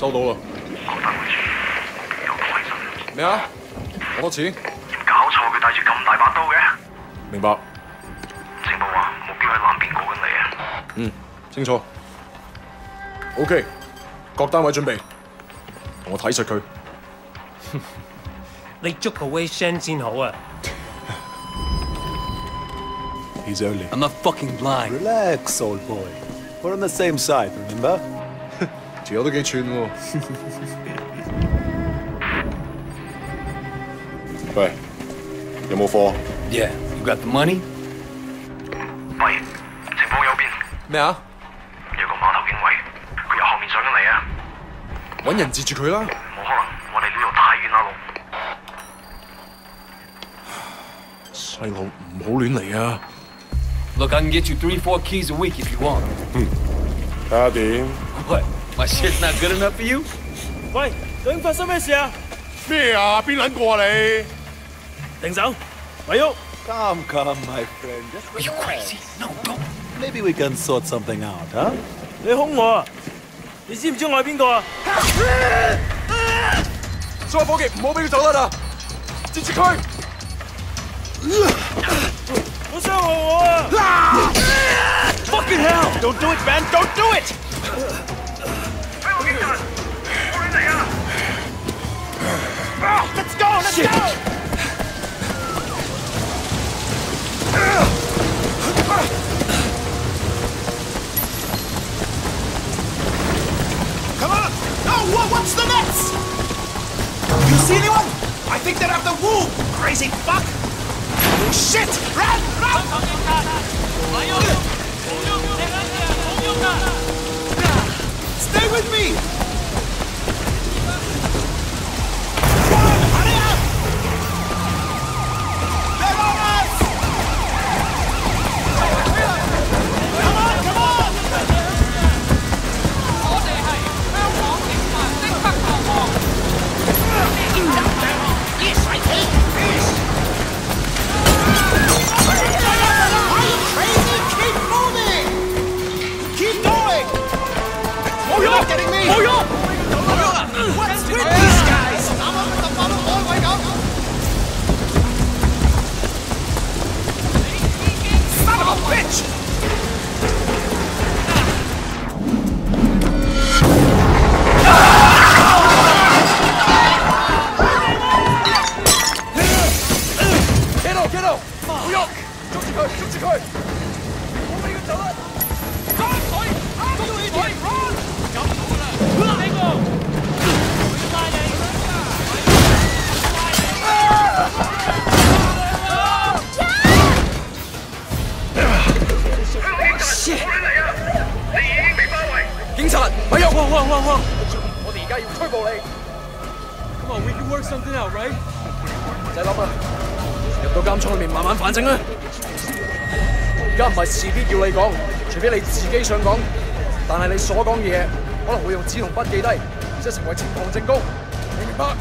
收到啦。我等佢住，有鬼神！咩啊？講多次。搞錯，佢帶住咁大把刀嘅。明白。情報話目標喺南邊過緊嚟啊！嗯，清楚。OK，各單位準備，同我睇實佢。你捉個 Wei Shen 先好啊！He's early. I'm not fucking blind. Relax, old boy. We're on the same side, remember? 條友都幾串喎。喂，有冇貨？Yeah, you got the money? 喂，情況有變，咩啊？有個碼頭警衛，佢由後面上緊嚟啊！揾人截住佢啦！冇可能，我哋呢度太遠啦，路。細路唔好亂嚟啊！Look, I can get you three, four keys a week if you want. 睇下點？What? My shit's not good enough for you? 喂，究竟发生咩事啊？咩啊？边撚个啊你？停手，咪喐！ Come, come, my friend. Just Are you relax. crazy? No, don't. Maybe we can sort something out, huh? 你凶我啊！你知唔知我系边个啊？所有伙计唔好俾佢走得啦！截住佢！好伤害我啊！Fucking hell! Don't do it, man! Don't do it! Crazy fuck! Shit! Run! Oh, you're getting me! Oh, you're! What's with these guys? I'm up at the bottom! Son of a bitch! Kiddo! Kiddo! Fuck! Don't you go! Don't you go! 我哋而家要拘捕你。Come on, we can work something out, right? 唔使諗啦，入到監倉裏面慢慢反省啦。而家唔係事必要你講，除非你自己想講，但係你所講嘅嘢可能會用紙同筆記低，而且成為呈堂證供，你明白？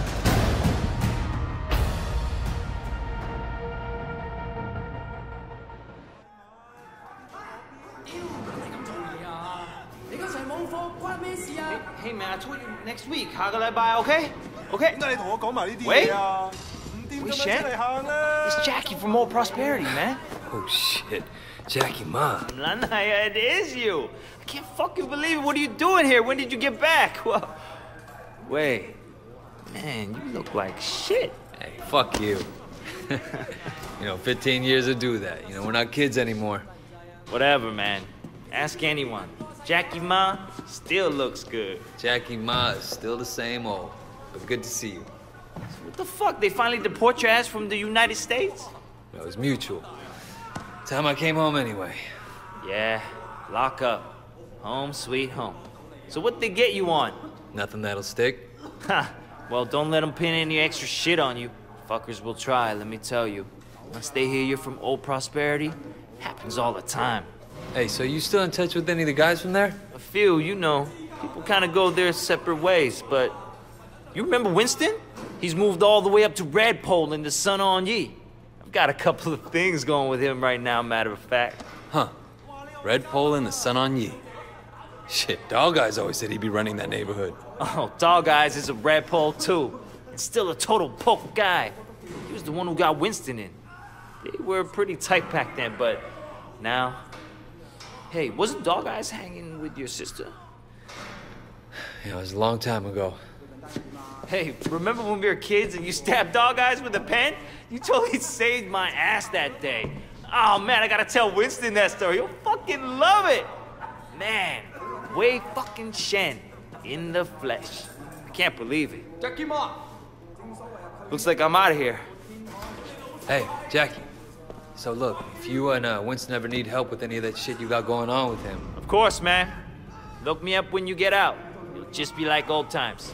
個禮拜，OK？OK？點解你同我講埋呢啲嘢啊？五點咁樣出嚟行啦！It's Jackie from Old Prosperity, man. Oh shit, Jackie, ma. it is you. I can't fucking believe it. What are you doing here? When did you get back? Well, wait, man, you look like shit. Hey, fuck you. you know, 15 years to do that. You know, we're not kids anymore. Whatever, man. Ask anyone. Jackie Ma still looks good. Jackie Ma is still the same old. But good to see you. What the fuck? They finally deport your ass from the United States? It was mutual. Time I came home anyway. Yeah, lock up. Home sweet home. So what they get you on? Nothing that'll stick. Ha! Well, don't let them pin any extra shit on you. Fuckers will try, let me tell you. Once they hear you're from Old Prosperity, happens all the time. Hey, so you still in touch with any of the guys from there? A few, you know, people kind of go their separate ways, but you remember Winston? He's moved all the way up to Redpole in the Sun On Yee. I've got a couple of things going with him right now, matter of fact. Huh. Red Pole and the Sun On Yee. Shit, Dog Eyes always said he'd be running that neighborhood. Oh, Dog Eyes is a red pole too. And still a total poke guy. He was the one who got Winston in. They were pretty tight back then, but now. Hey, wasn't Dog Eyes hanging with your sister? You know, it was a long time ago. Hey, remember when we were kids and you stabbed Dog Eyes with a pen? You totally saved my ass that day. Oh man, I gotta tell Winston that story. He'll fucking love it. Man, Wei fucking Shen in the flesh. I can't believe it. Jackie Ma! Looks like I'm out of here. Hey, Jackie. So look, if you and uh, Winston ever need help with any of that shit you got going on with him, Of course, man. Look me up when you get out. It'll just be like old times.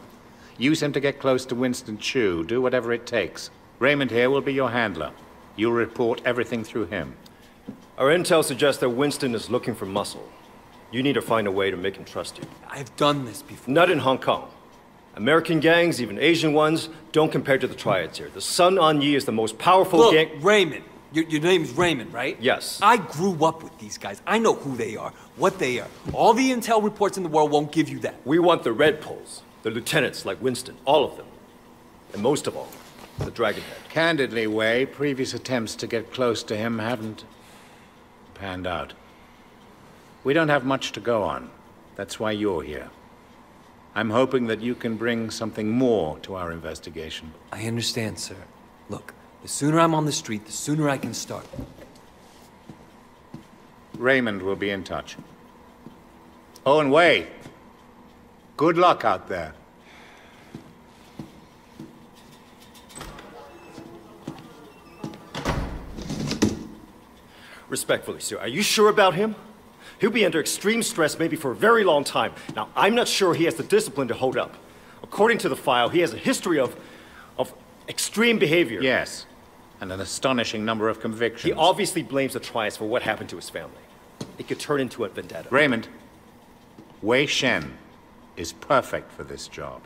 Use him to get close to Winston Chu. Do whatever it takes. Raymond here will be your handler. You'll report everything through him. Our intel suggests that Winston is looking for muscle. You need to find a way to make him trust you. I've done this before. Not in Hong Kong. American gangs, even Asian ones, don't compare to the triads here. The Sun On Yee is the most powerful Look, gang. Raymond. Your, your name's Raymond, right? Yes. I grew up with these guys. I know who they are, what they are. All the intel reports in the world won't give you that. We want the Red Poles, the lieutenants like Winston, all of them. And most of all, the Dragonhead. Candidly, Wei, previous attempts to get close to him haven't panned out. We don't have much to go on. That's why you're here. I'm hoping that you can bring something more to our investigation. I understand, sir. Look, the sooner I'm on the street, the sooner I can start. Raymond will be in touch. Oh, and Wei, good luck out there. Respectfully, sir, are you sure about him? He'll be under extreme stress maybe for a very long time. Now, I'm not sure he has the discipline to hold up. According to the file, he has a history of, of extreme behavior. Yes, and an astonishing number of convictions. He obviously blames the triads for what happened to his family. It could turn into a vendetta. Raymond, Wei Shen is perfect for this job.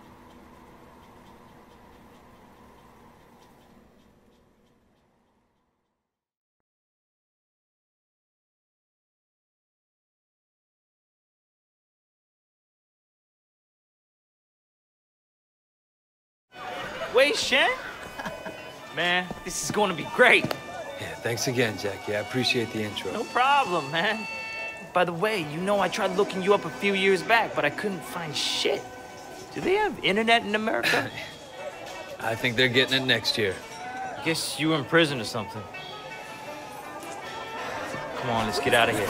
Wait, Shen? Man, this is going to be great. Yeah, thanks again, Jackie. I appreciate the intro. No problem, man. By the way, you know I tried looking you up a few years back, but I couldn't find shit. Do they have internet in America? I think they're getting it next year. I Guess you were in prison or something. Come on, let's get out of here.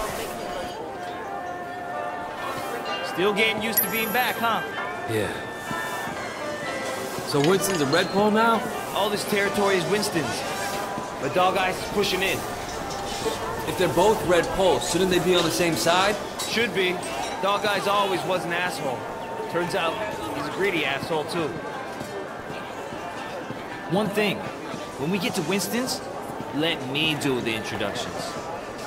Still getting used to being back, huh? Yeah. So Winston's a red pole now? All this territory is Winston's. But Dog Eyes is pushing in. If they're both red poles, shouldn't they be on the same side? Should be. Dog Eyes always was an asshole. Turns out he's a greedy asshole, too. One thing. When we get to Winston's, let me do the introductions.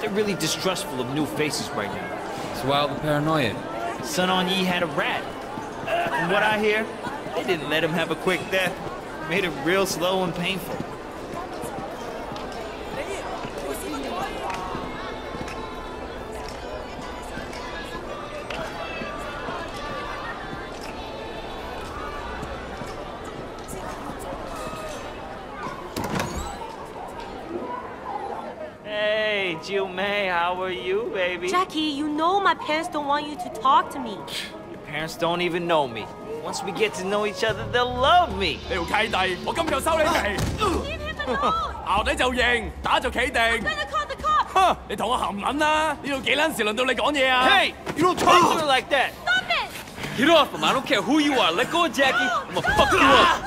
They're really distrustful of new faces right now. It's wild and paranoia. Sun On Yee had a rat. Uh, from what I hear, they didn't let him have a quick death. Made it real slow and painful. May, how are you, baby? Jackie, you know my parents don't want you to talk to me. Your parents don't even know me. Once we get to know each other, they'll love me. 你条契弟，我今日收你皮。 Give him the 淆底就认，打就企定。 Better call the cops. 哼！你同我含撚啦！呢度几撚时轮到你讲嘢啊 Hey, you don't talk to her like that. Stop it. Get off him. I don't care who you are. Let go of Jackie. I'm gonna fuck you up.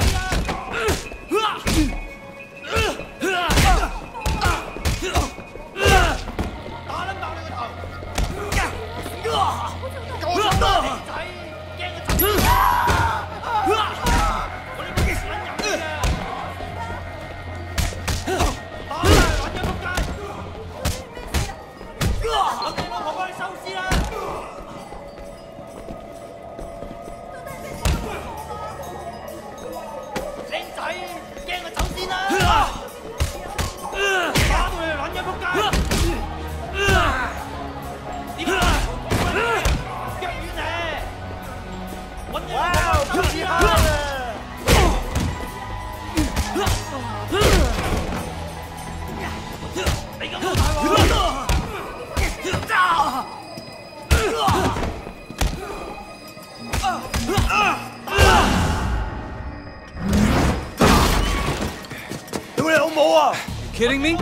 Kidding me?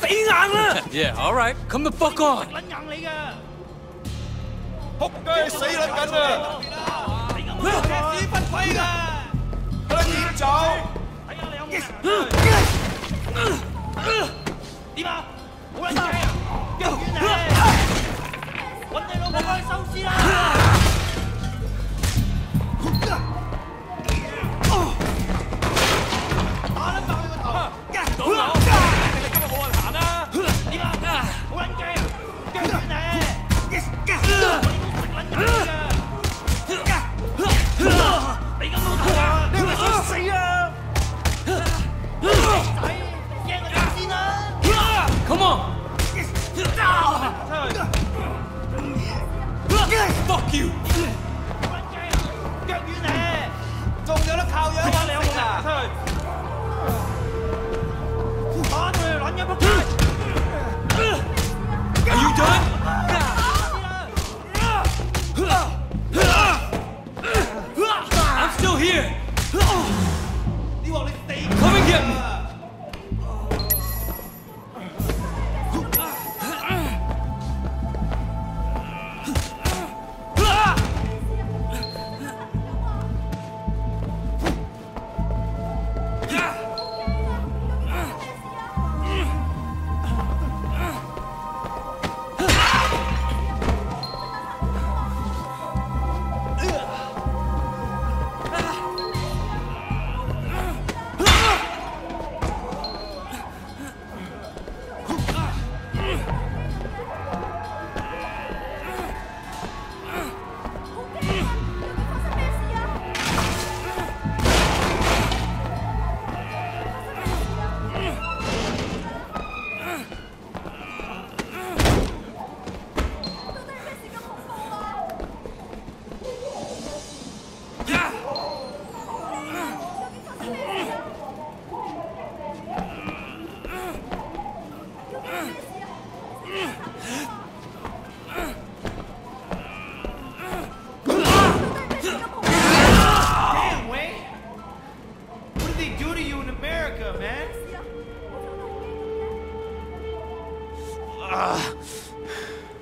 死硬啦！Yeah, all right. Come the fuck on. 仆街死撚緊啊！不廢啦！快啲走！睇下你有冇點啊？冇人追啊！揾你老婆幫你收屍啦！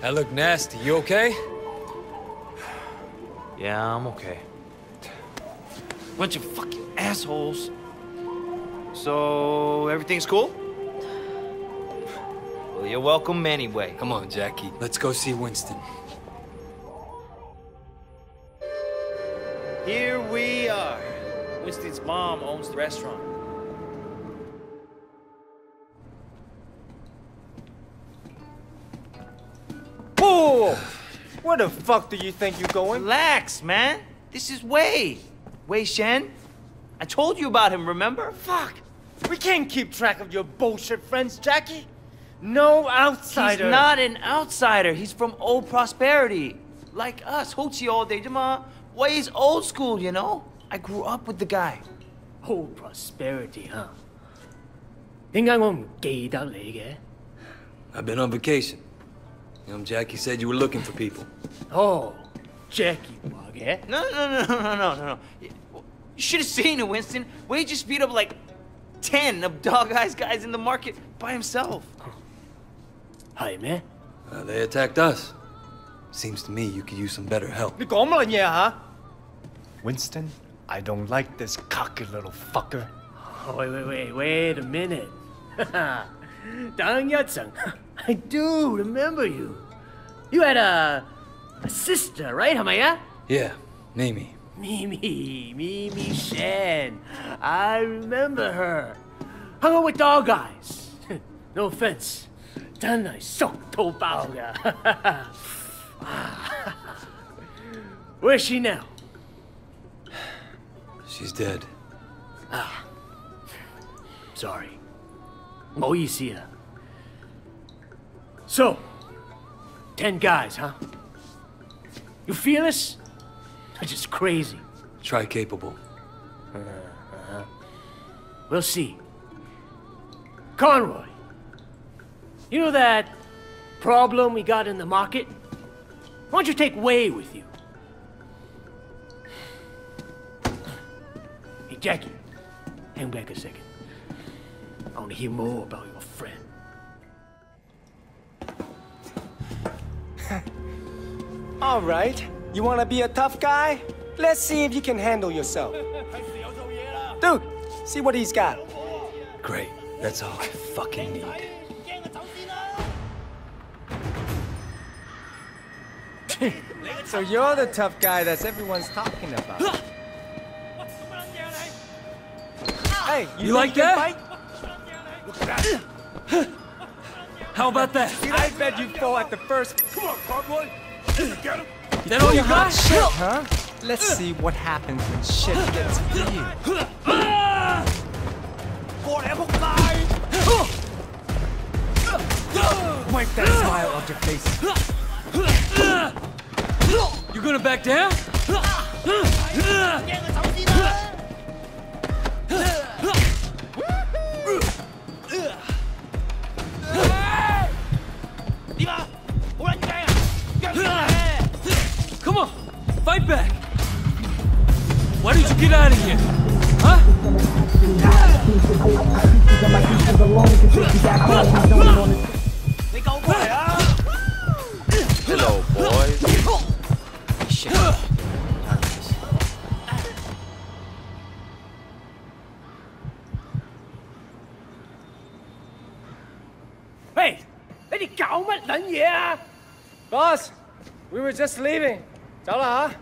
That looked nasty. You okay? Yeah, I'm okay. Bunch of fucking assholes. So, everything's cool? Well, you're welcome anyway. Come on, Jackie. Let's go see Winston. Here we are. Winston's mom owns the restaurant. Whoa! Where the fuck do you think you're going? Relax, man. This is Wei. Wei Shen. I told you about him, remember? Fuck! We can't keep track of your bullshit friends, Jackie. No outsider. He's not an outsider. He's from old prosperity. Like us, Hochi all day, Jama. Wei's old school, you know? I grew up with the guy. Old prosperity, huh? I've been on vacation. Um, Jackie said you were looking for people. Oh, Jackie Wog, eh? No, no, no, no, no, no, no. You should have seen it, Winston. Wei just beat up like 10 of Dog Eyes guys in the market by himself. 系咩？ Uh, they attacked us. Seems to me you could use some better help. 你讲乜嘢啊 Winston, I don't like this cocky little fucker. Oh, wait, wait, wait, wait a minute. 等一阵 I do remember you. You had a, a sister, right? 系咪啊 Yeah, Mimi. Mimi, Mimi Shen. I remember her. Hung out with dog eyes. no offense. 真系熟到爆㗎。Where's she now? She's dead. Sorry. 唔好意思啊。So, ten guys, huh? You feel this? Which is crazy. Try capable. We'll see. Conroy, you know that problem we got in the market? Why don't you take Wei with you? Hey, Jackie, hang back a second. I want to hear more about your friend. All right. You want to be a tough guy? Let's see if you can handle yourself. Dude, see what he's got. Great. That's all I fucking need. So you're the tough guy that's everyone's talking about. Hey, you, You like that? How about that? I bet you fall at the first. Come on, Conroy. Get him. That all you got? Shit, huh? Let's see what happens when shit gets real. Wipe that smile off your face. You gonna back down? Come on, fight back. Why did you get out of here? Huh? Boss, we were just leaving. 走了,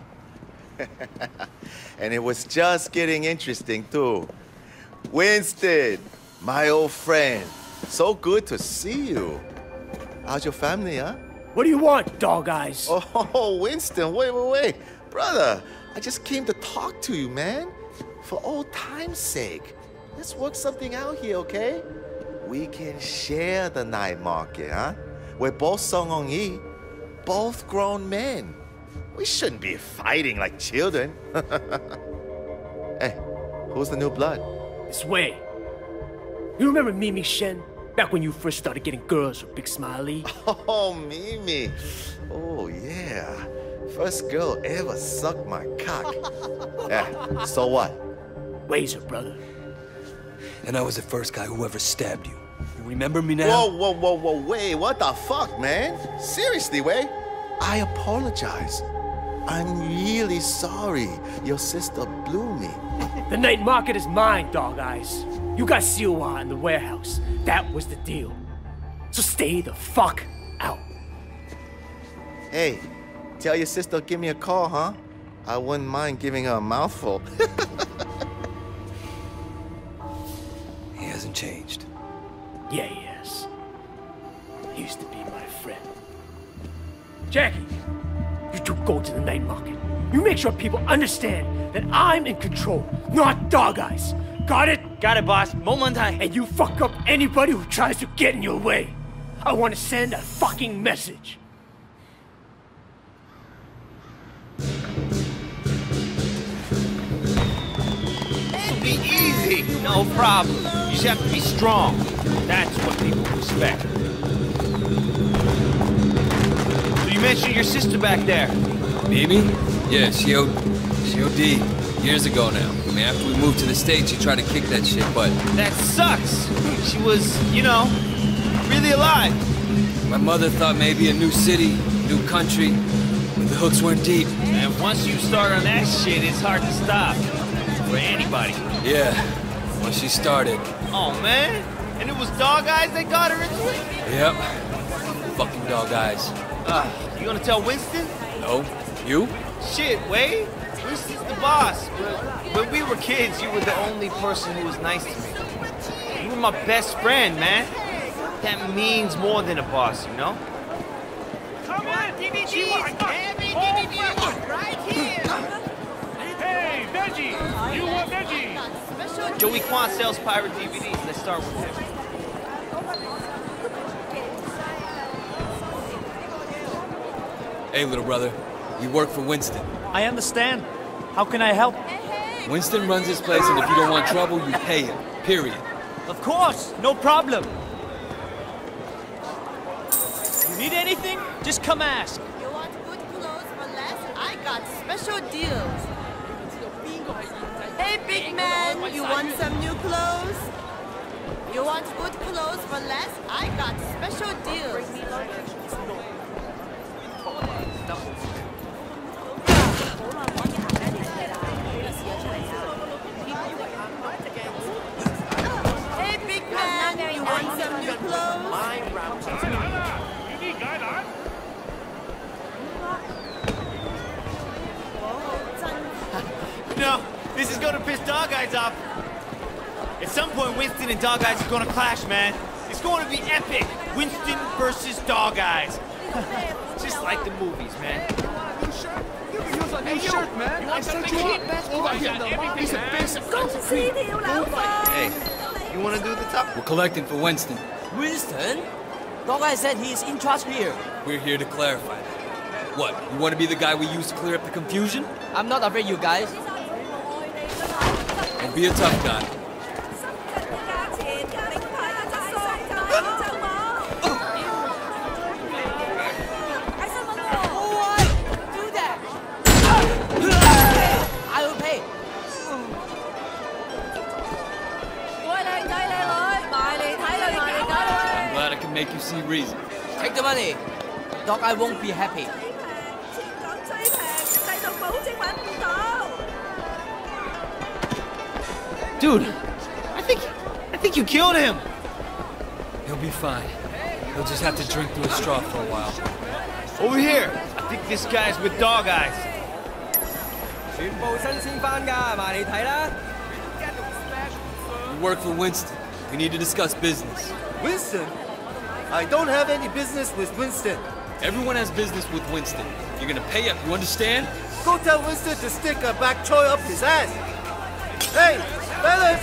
huh? and it was just getting interesting, too. Winston, my old friend. So good to see you. How's your family, huh? What do you want, dog eyes? Oh, Winston, wait, wait, wait. Brother, I just came to talk to you, man. For old time's sake, let's work something out here, okay? We can share the night market, huh? We're both Sun On Yee both grown men. We shouldn't be fighting like children. hey, who's the new blood? It's Wei. You remember Mimi Shen? Back when you first started getting girls with Big Smile Lee? Oh, Mimi. Oh, yeah. First girl ever sucked my cock. yeah, so what? Wei's her brother. And I was the first guy who ever stabbed you. You remember me now? Whoa, whoa, whoa, whoa, wait, what the fuck, man? Seriously, Wei? I apologize. I'm really sorry your sister blew me. The night market is mine, dog eyes. You got Siwa in the warehouse. That was the deal. So stay the fuck out. Hey, tell your sister give me a call, huh? I wouldn't mind giving her a mouthful. Yeah, he is. He used to be my friend. Jackie, you two go to the night market. You make sure people understand that I'm in control, not dog eyes. Got it? Got it, boss. Moment time. And you fuck up anybody who tries to get in your way. I want to send a fucking message. It'll be easy. No problem. You just have to be strong. That's what people respect. So you mentioned your sister back there. Mimi? Yeah, she O... She OD years ago now. I mean, after we moved to the States, she tried to kick that shit, but... That sucks. She was, you know, really alive. My mother thought maybe a new city, new country, but the hooks weren't deep. And once you start on that shit, it's hard to stop. For anybody. Yeah, once she started. Oh, man. And it was dog eyes that got her into it? Yep. Fucking dog eyes. Uh, you gonna tell Winston? No? You? Shit, Wei. Winston's the boss. When we were kids, you were the only person who was nice to me. You were my best friend, man. That means more than a boss, you know? Come on, DVDs! Heavy DVDs right here! Hey, Veggie! You want veggie? Joey Kwan sells pirate DVDs. Let's start with him. Hey, little brother. We work for Winston. I understand. How can I help? Winston runs this place, and if you don't want trouble, you pay him. Period. Of course, no problem. You need anything? Just come ask. You want good clothes for less? I got special deals. Hey, big man, you want some new clothes? You want good clothes for less? I got special deals. Hey, big man, you want some new clothes? No, this is gonna piss Dog Eyes off. At some point, Winston and Dog Eyes are gonna clash, man. It's going to be epic. Winston versus Dog Eyes. Just like the movies, man. Hey, shirt, man. I sent you up. Over here, the Bobby's a basic. Hey, you wanna do the top? We're collecting for Winston. Winston? Dog Eyes said he's in charge here. We're here to clarify that. What, you want to be the guy we use to clear up the confusion? I'm not afraid, you guys. And be a tough guy. can make you see reason. Take the money. Dog Eye won't be happy. 讲最平，制造保证揾唔到。 Dude, I think I think you killed him. He'll be fine. He'll just have to drink through a straw for a while. Over here. I think this guy's with Dog Eyes. 全部新鲜翻㗎，埋嚟睇啦。 We work for Winston. We need to discuss business. Winston? I don't have any business with Winston. Everyone has business with Winston. You're gonna pay up, you understand? Go tell Winston to stick a back toy up his ass. Hey, fellas!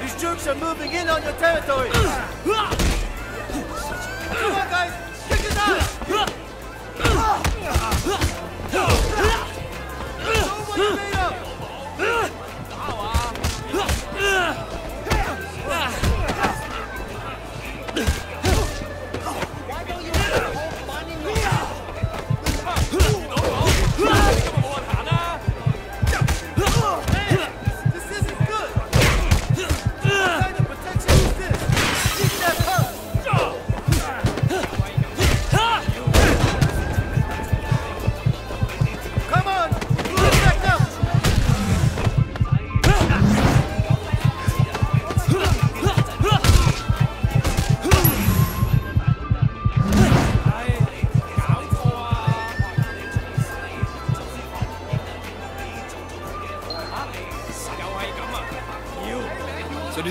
These jerks are moving in on your territory. Come on, guys! Kick his ass! Show what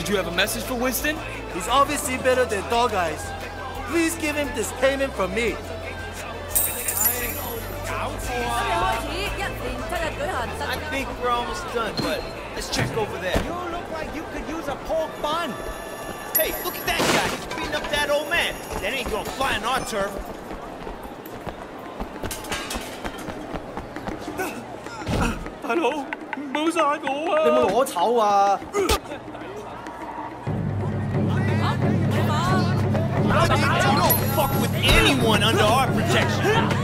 did you have a message for Winston? He's obviously better than Dog Eyes. Please give him this payment from me. 开始一年七日举行特 I think we're almost done, but let's check over there. You look like you could use a pork bun. Hey, look at that guy. He's beating up that old man. That ain't gonna fly on our turf. Hello，冇晒我啊！你冇攞筹啊！ fuck with anyone under our protection.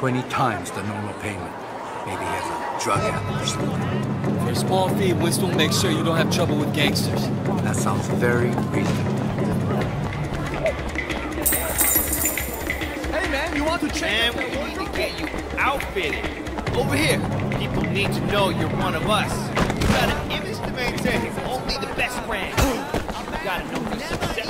20 times the normal payment. Maybe he has a drug habit or something. For a small fee, Winston will make sure you don't have trouble with gangsters. That sounds very reasonable. Hey man, you want to check? Man, we need to get you outfitted. Over here. People need to know you're one of us. You got an image to maintain. Only the best brand. You gotta know you're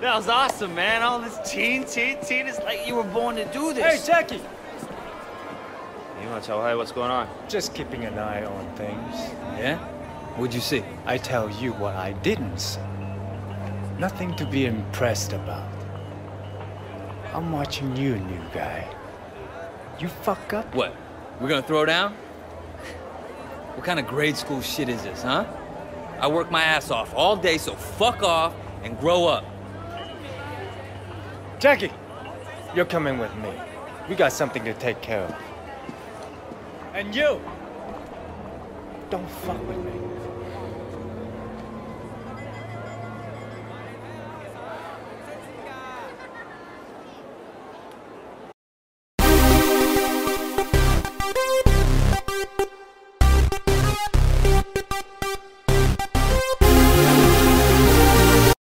That was awesome, man. All this teen, teen, teen. It's like you were born to do this. Hey, Jackie! You want to tell her what's going on? Just keeping an eye on things, yeah? What'd you see? I tell you what I didn't see. Nothing to be impressed about. I'm watching you, new guy. You fuck up. What? We're gonna throw down? what kind of grade school shit is this, huh? I work my ass off all day, so fuck off and grow up. Jackie, you're coming with me. We got something to take care of. And you, don't fuck with me.